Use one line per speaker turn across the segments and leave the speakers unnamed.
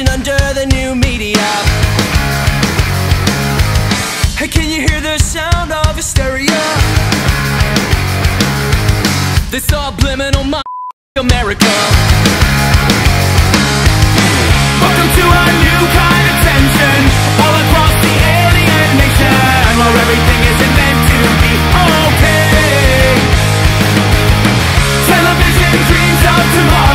a under the new media. Hey, can you hear the sound of hysteria? They subliminal my America. Welcome to a new kind of tension all across the alien nation, where everything isn't meant to be okay. Television dreams of tomorrow.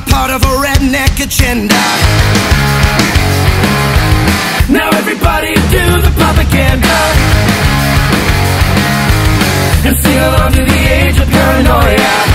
I'm not a part of a redneck agenda. Now everybody do the propaganda and sing along to the age of paranoia.